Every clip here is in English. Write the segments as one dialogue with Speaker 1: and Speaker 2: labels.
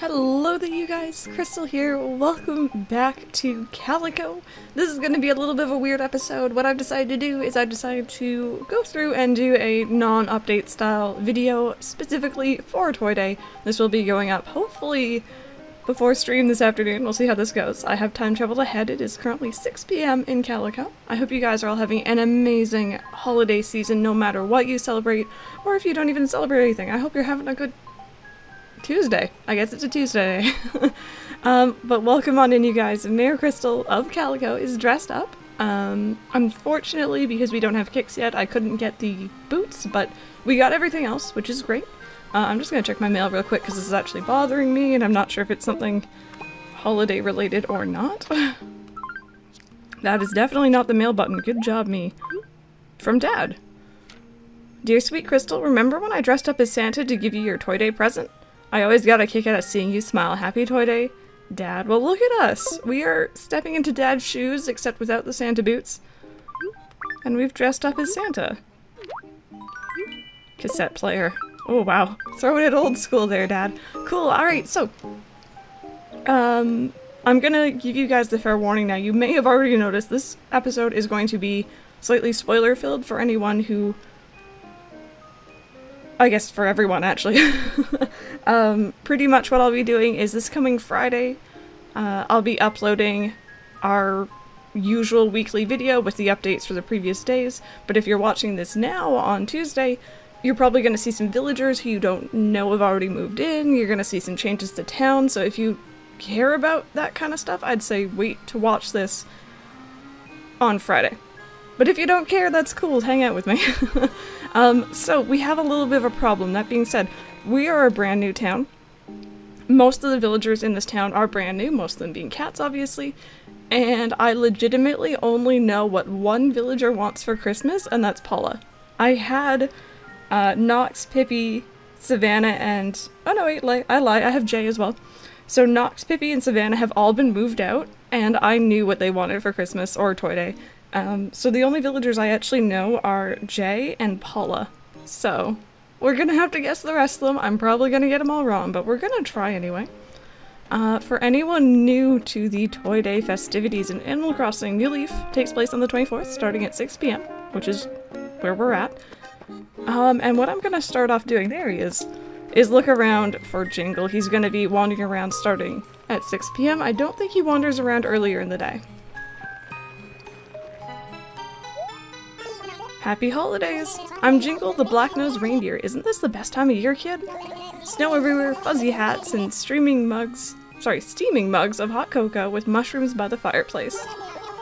Speaker 1: Hello there you guys, Crystal here, welcome back to Calico. This is going to be a little bit of a weird episode. What I've decided to do is I've decided to go through and do a non-update style video specifically for Toy Day. This will be going up hopefully before stream this afternoon, we'll see how this goes. I have time traveled ahead, it is currently 6pm in Calico. I hope you guys are all having an amazing holiday season no matter what you celebrate, or if you don't even celebrate anything. I hope you're having a good Tuesday. I guess it's a Tuesday. um, but welcome on in, you guys. Mayor Crystal of Calico is dressed up. Um, unfortunately, because we don't have kicks yet, I couldn't get the boots, but we got everything else, which is great. Uh, I'm just gonna check my mail real quick because this is actually bothering me, and I'm not sure if it's something holiday related or not. that is definitely not the mail button. Good job, me. From Dad. Dear sweet Crystal, remember when I dressed up as Santa to give you your Toy Day present? I always got a kick out of seeing you smile. Happy Toy Day, Dad. Well, look at us. We are stepping into Dad's shoes, except without the Santa boots. And we've dressed up as Santa. Cassette player. Oh, wow. Throwing it old school there, Dad. Cool. Alright, so... Um, I'm gonna give you guys the fair warning now. You may have already noticed this episode is going to be slightly spoiler-filled for anyone who I guess for everyone actually. um, pretty much what I'll be doing is this coming Friday, uh, I'll be uploading our usual weekly video with the updates for the previous days, but if you're watching this now on Tuesday, you're probably going to see some villagers who you don't know have already moved in, you're going to see some changes to town, so if you care about that kind of stuff, I'd say wait to watch this on Friday. But if you don't care, that's cool, hang out with me. Um, so we have a little bit of a problem. That being said, we are a brand new town. Most of the villagers in this town are brand new, most of them being cats, obviously. And I legitimately only know what one villager wants for Christmas, and that's Paula. I had uh, Knox, Pippy, Savannah, and... Oh no, wait, I lie, I have Jay as well. So Knox, Pippy, and Savannah have all been moved out, and I knew what they wanted for Christmas or Toy Day. Um, so the only villagers I actually know are Jay and Paula. So we're gonna have to guess the rest of them. I'm probably gonna get them all wrong, but we're gonna try anyway. Uh, for anyone new to the Toy Day festivities in Animal Crossing, New Leaf takes place on the 24th, starting at 6 p.m., which is where we're at. Um, and what I'm gonna start off doing, there he is, is look around for Jingle. He's gonna be wandering around starting at 6 p.m. I don't think he wanders around earlier in the day. Happy holidays! I'm Jingle the Black-Nosed Reindeer. Isn't this the best time of year, kid? Snow everywhere, fuzzy hats, and streaming mugs- sorry, steaming mugs of hot cocoa with mushrooms by the fireplace.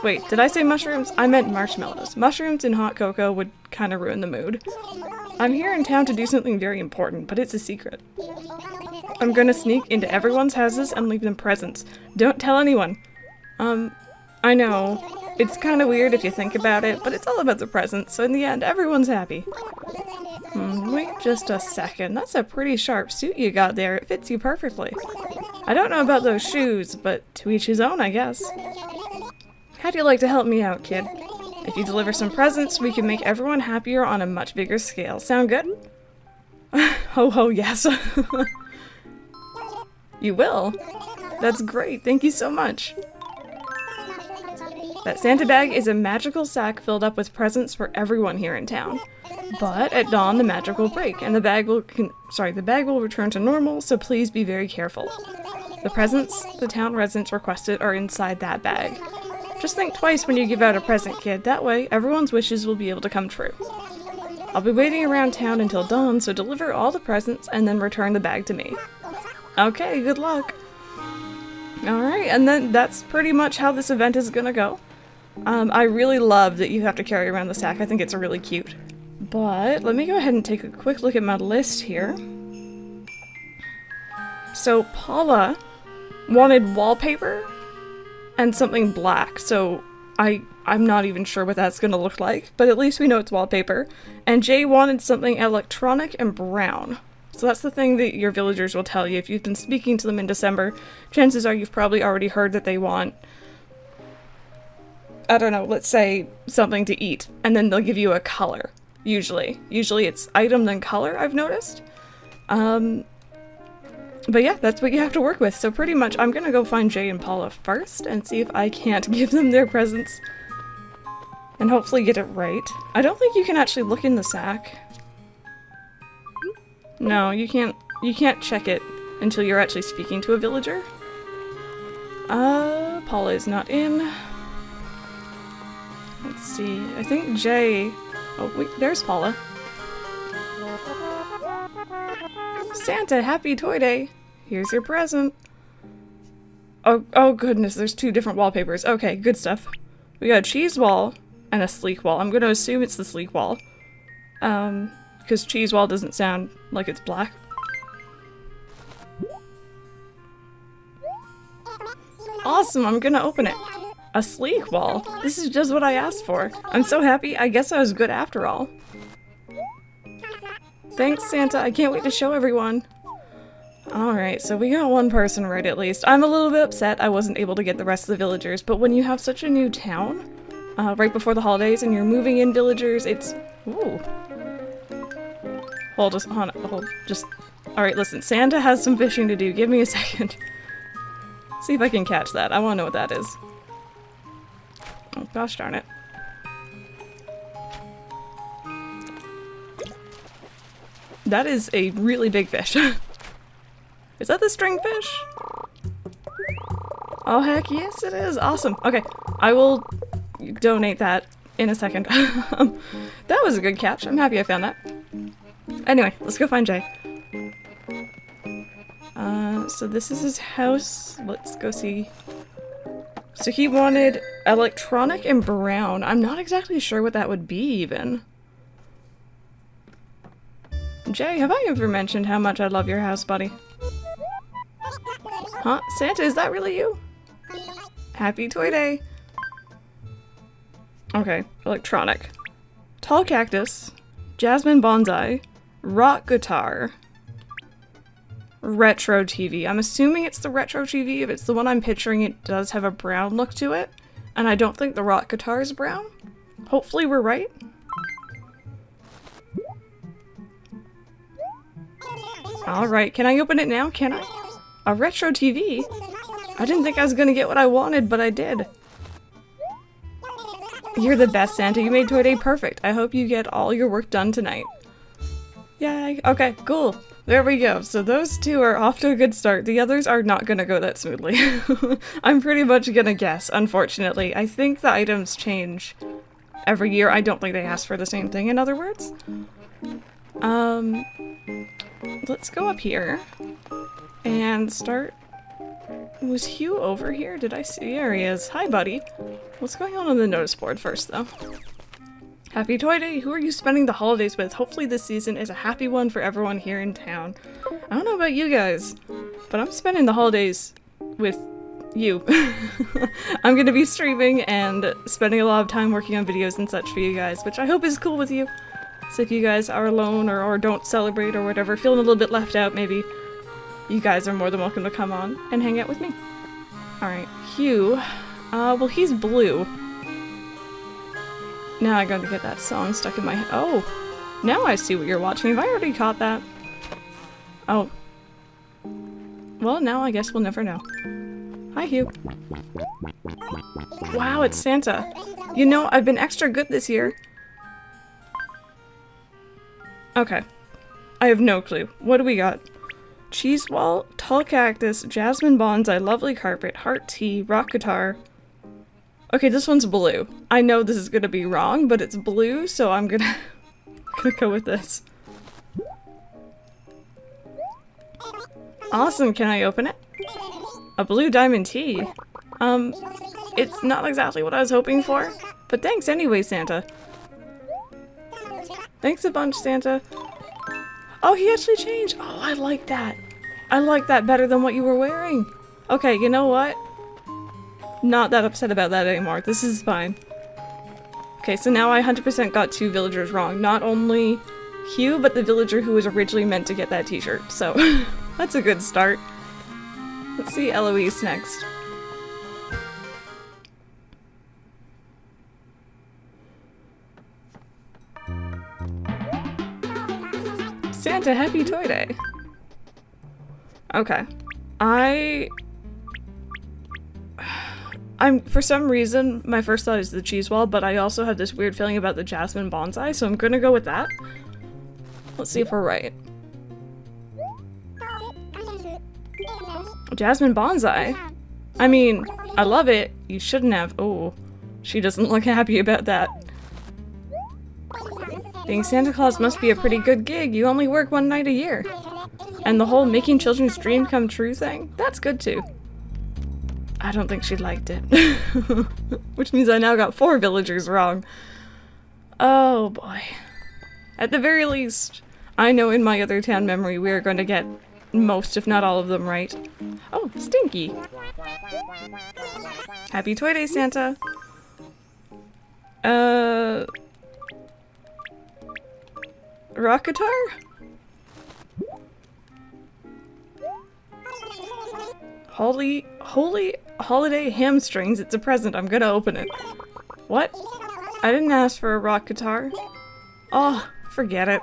Speaker 1: Wait, did I say mushrooms? I meant marshmallows. Mushrooms and hot cocoa would kind of ruin the mood. I'm here in town to do something very important, but it's a secret. I'm gonna sneak into everyone's houses and leave them presents. Don't tell anyone. Um, I know. It's kind of weird if you think about it, but it's all about the present, so in the end, everyone's happy. Hmm, wait just a second. That's a pretty sharp suit you got there. It fits you perfectly. I don't know about those shoes, but to each his own, I guess. How'd you like to help me out, kid? If you deliver some presents, we can make everyone happier on a much bigger scale. Sound good? ho ho, yes. you will? That's great. Thank you so much. That Santa bag is a magical sack filled up with presents for everyone here in town. But at dawn, the magic will break, and the bag will sorry, the bag will return to normal, so please be very careful. The presents the town residents requested are inside that bag. Just think twice when you give out a present, kid. That way, everyone's wishes will be able to come true. I'll be waiting around town until dawn, so deliver all the presents and then return the bag to me. Okay, good luck. Alright, and then that's pretty much how this event is gonna go. Um, I really love that you have to carry around the sack. I think it's really cute. But let me go ahead and take a quick look at my list here. So Paula wanted wallpaper and something black, so I, I'm not even sure what that's gonna look like, but at least we know it's wallpaper. And Jay wanted something electronic and brown. So that's the thing that your villagers will tell you. If you've been speaking to them in December, chances are you've probably already heard that they want I don't know, let's say something to eat, and then they'll give you a color, usually. Usually it's item then color, I've noticed. Um, but yeah, that's what you have to work with. So pretty much I'm gonna go find Jay and Paula first and see if I can't give them their presents. And hopefully get it right. I don't think you can actually look in the sack. No, you can't you can't check it until you're actually speaking to a villager. Uh, Paula is not in. Let's see. I think Jay... Oh, wait, there's Paula. Santa, happy Toy Day! Here's your present. Oh, oh goodness, there's two different wallpapers. Okay, good stuff. We got a cheese wall and a sleek wall. I'm gonna assume it's the sleek wall. Um, because cheese wall doesn't sound like it's black. Awesome, I'm gonna open it. A sleek wall? This is just what I asked for. I'm so happy, I guess I was good after all. Thanks, Santa. I can't wait to show everyone. Alright, so we got one person right at least. I'm a little bit upset I wasn't able to get the rest of the villagers, but when you have such a new town, uh, right before the holidays, and you're moving in villagers, it's... Ooh. Hold, just, hold, hold, just... Alright, listen, Santa has some fishing to do. Give me a second. See if I can catch that. I want to know what that is. Oh, gosh darn it. That is a really big fish. is that the stringfish? Oh heck yes it is! Awesome. Okay, I will donate that in a second. that was a good catch. I'm happy I found that. Anyway, let's go find Jay. Uh, so this is his house. Let's go see. So he wanted electronic and brown. I'm not exactly sure what that would be even. Jay, have I ever mentioned how much I love your house, buddy? Huh? Santa, is that really you? Happy Toy Day! Okay, electronic. Tall cactus, jasmine bonsai, rock guitar, retro TV. I'm assuming it's the retro TV. If it's the one I'm picturing, it does have a brown look to it. And I don't think the rock guitar is brown. Hopefully we're right. Alright, can I open it now? Can I? A retro TV? I didn't think I was gonna get what I wanted, but I did. You're the best, Santa. You made Toy Day perfect. I hope you get all your work done tonight. Yay. Okay, cool. There we go. So those two are off to a good start. The others are not gonna go that smoothly. I'm pretty much gonna guess, unfortunately. I think the items change every year. I don't think they ask for the same thing, in other words. Um, let's go up here and start. Was Hugh over here? Did I see? There he is. Hi, buddy. What's going on on the notice board first, though? Happy Toy Day! Who are you spending the holidays with? Hopefully this season is a happy one for everyone here in town. I don't know about you guys, but I'm spending the holidays with you. I'm gonna be streaming and spending a lot of time working on videos and such for you guys, which I hope is cool with you. So if you guys are alone or, or don't celebrate or whatever, feeling a little bit left out maybe, you guys are more than welcome to come on and hang out with me. Alright, Hugh. Uh, well he's blue. Now I gotta get that song stuck in my head. Oh! Now I see what you're watching. Have I already caught that? Oh. Well, now I guess we'll never know. Hi, Hugh. Wow, it's Santa. You know, I've been extra good this year. Okay. I have no clue. What do we got? Cheese wall, tall cactus, jasmine bonsai, lovely carpet, heart tea, rock guitar. Okay, this one's blue. I know this is gonna be wrong, but it's blue, so I'm gonna, gonna go with this. Awesome, can I open it? A blue diamond tea. Um, it's not exactly what I was hoping for, but thanks anyway, Santa. Thanks a bunch, Santa. Oh, he actually changed. Oh, I like that. I like that better than what you were wearing. Okay, you know what? Not that upset about that anymore. This is fine. Okay, so now I 100% got two villagers wrong. Not only Hugh, but the villager who was originally meant to get that t-shirt. So, that's a good start. Let's see Eloise next. Santa, happy Toy Day! Okay. I... I'm, for some reason, my first thought is the cheese wall, but I also have this weird feeling about the jasmine bonsai, so I'm gonna go with that. Let's see if we're right. Jasmine bonsai? I mean, I love it. You shouldn't have- oh. She doesn't look happy about that. Being Santa Claus must be a pretty good gig. You only work one night a year. And the whole making children's dream come true thing? That's good too. I don't think she liked it. Which means I now got four villagers wrong. Oh boy. At the very least, I know in my other town memory we are going to get most, if not all of them right. Oh, Stinky! Happy Toy Day, Santa! Uh... Rock guitar? Holy, holy holiday hamstrings. It's a present. I'm gonna open it. What? I didn't ask for a rock guitar. Oh, forget it.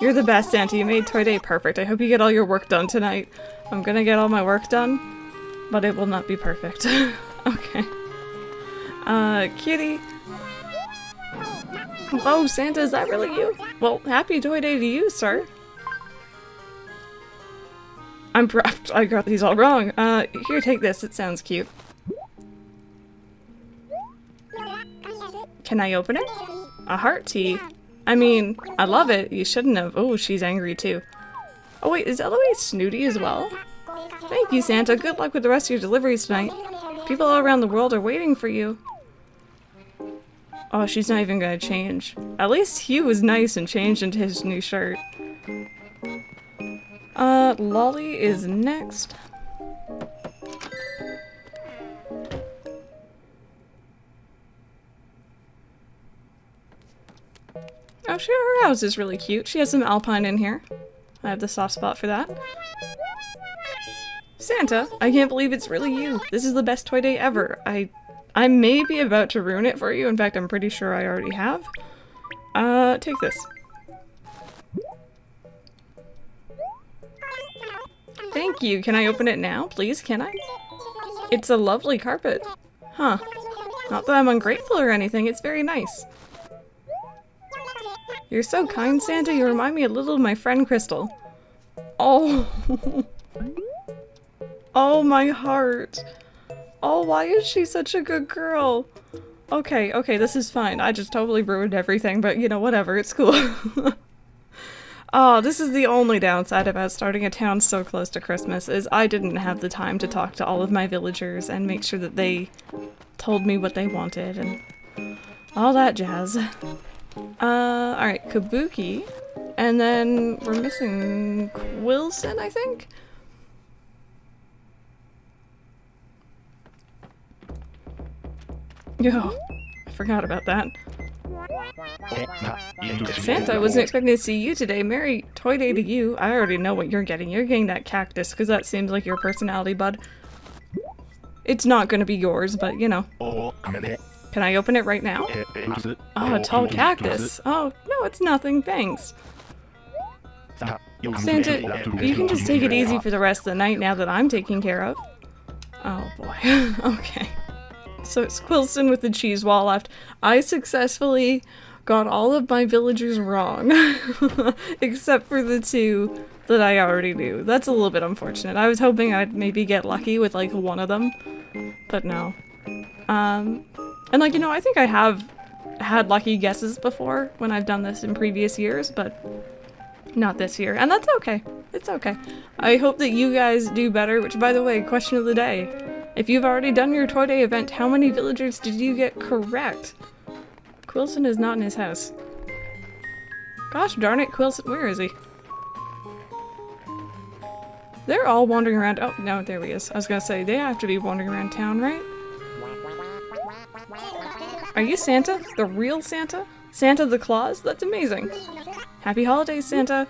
Speaker 1: You're the best, Santa. You made Toy Day perfect. I hope you get all your work done tonight. I'm gonna get all my work done, but it will not be perfect. okay. Uh, Kitty. Oh, Santa, is that really you? Well, happy Toy Day to you, sir. I'm proud. I got these all wrong. Uh, here, take this. It sounds cute. Can I open it? A heart tea. I mean, I love it. You shouldn't have. Oh, she's angry too. Oh wait, is Eloise snooty as well? Thank you, Santa. Good luck with the rest of your deliveries tonight. People all around the world are waiting for you. Oh, she's not even gonna change. At least Hugh was nice and changed into his new shirt. Uh, Lolly is next. Oh, sure, her house is really cute. She has some alpine in here. I have the soft spot for that. Santa, I can't believe it's really you. This is the best toy day ever. I I may be about to ruin it for you. In fact, I'm pretty sure I already have. Uh, take this. Thank you. Can I open it now, please? Can I? It's a lovely carpet. Huh. Not that I'm ungrateful or anything. It's very nice. You're so kind, Santa. You remind me a little of my friend Crystal. Oh. oh, my heart. Oh, why is she such a good girl? Okay, okay, this is fine. I just totally ruined everything, but you know, whatever. It's cool. oh, this is the only downside about starting a town so close to Christmas, is I didn't have the time to talk to all of my villagers and make sure that they told me what they wanted and all that jazz. Uh, alright, Kabuki. And then we're missing Quillson, I think? Yo, I forgot about that. Santa, I wasn't expecting to see you today. Merry Toy Day to you. I already know what you're getting. You're getting that cactus, because that seems like your personality, bud. It's not gonna be yours, but you know. Can I open it right now? Oh, a tall cactus. Oh, no, it's nothing, thanks. Santa, you can just take it easy for the rest of the night now that I'm taking care of. Oh boy, okay. So it's Quillson with the cheese wall left. I successfully got all of my villagers wrong, except for the two that I already knew. That's a little bit unfortunate. I was hoping I'd maybe get lucky with like one of them, but no. Um, and like, you know, I think I have had lucky guesses before when I've done this in previous years, but not this year. And that's okay. It's okay. I hope that you guys do better, which by the way, question of the day. If you've already done your Toy Day event, how many villagers did you get correct? Quillson is not in his house. Gosh darn it, Quillson, where is he? They're all wandering around- oh, no, there he is. I was gonna say, they have to be wandering around town, right? Are you Santa? The real Santa? Santa the Claus? That's amazing. Happy holidays, Santa.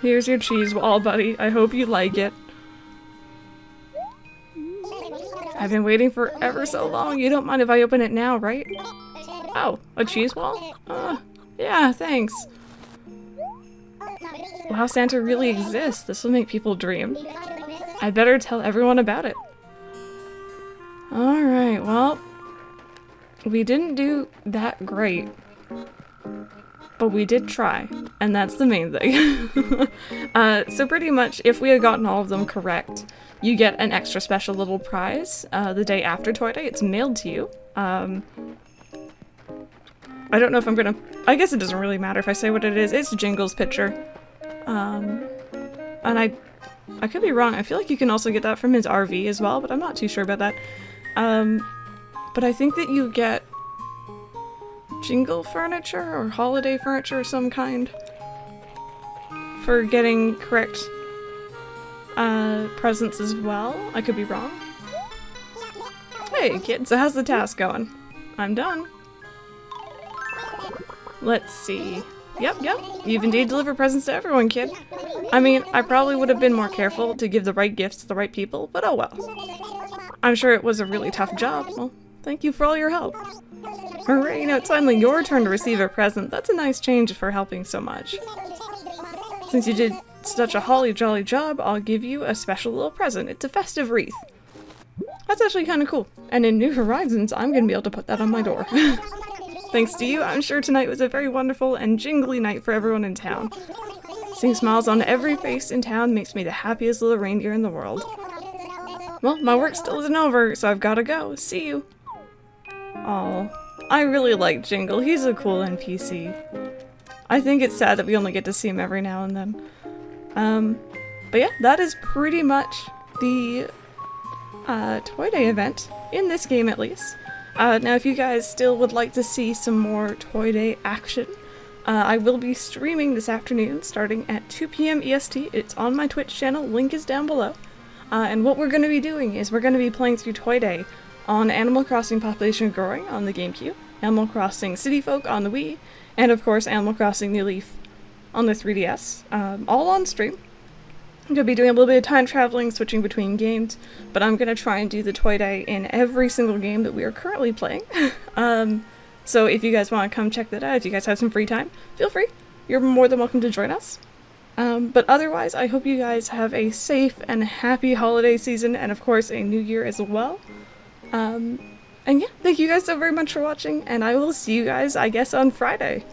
Speaker 1: Here's your cheese wall, buddy. I hope you like it. I've been waiting for ever so long. You don't mind if I open it now, right? Oh, a cheese wall? Uh, yeah, thanks. Wow, Santa really exists. This will make people dream. I better tell everyone about it. Alright, well, we didn't do that great. But we did try, and that's the main thing. uh, so pretty much, if we had gotten all of them correct, you get an extra special little prize uh, the day after Toy Day. It's mailed to you. Um, I don't know if I'm gonna... I guess it doesn't really matter if I say what it is. It's Jingle's picture. Um, and I... I could be wrong. I feel like you can also get that from his RV as well, but I'm not too sure about that. Um, but I think that you get jingle furniture or holiday furniture of some kind for getting correct uh, presents as well. I could be wrong. Hey kid, so how's the task going? I'm done. Let's see. Yep, yep. You've indeed delivered presents to everyone, kid. I mean, I probably would have been more careful to give the right gifts to the right people, but oh well. I'm sure it was a really tough job. Well, thank you for all your help. Now it's finally your turn to receive a present. That's a nice change for helping so much. Since you did such a holly jolly job, I'll give you a special little present. It's a festive wreath. That's actually kind of cool. And in New Horizons, I'm going to be able to put that on my door. Thanks to you, I'm sure tonight was a very wonderful and jingly night for everyone in town. Seeing smiles on every face in town makes me the happiest little reindeer in the world. Well, my work still isn't over, so I've gotta go. See you. Oh, I really like Jingle. He's a cool NPC. I think it's sad that we only get to see him every now and then. Um, but yeah, that is pretty much the uh, Toy Day event, in this game at least. Uh, now if you guys still would like to see some more Toy Day action, uh, I will be streaming this afternoon starting at 2 p.m. EST. It's on my Twitch channel, link is down below. Uh, and what we're going to be doing is we're going to be playing through Toy Day on Animal Crossing Population Growing on the GameCube, Animal Crossing City Folk on the Wii, and of course Animal Crossing New Leaf on the 3DS, um, all on stream. I'm going to be doing a little bit of time traveling, switching between games, but I'm going to try and do the Toy Day in every single game that we are currently playing. um, so if you guys want to come check that out, if you guys have some free time, feel free. You're more than welcome to join us. Um, but otherwise, I hope you guys have a safe and happy holiday season, and of course a new year as well. Um, and yeah, thank you guys so very much for watching, and I will see you guys, I guess, on Friday.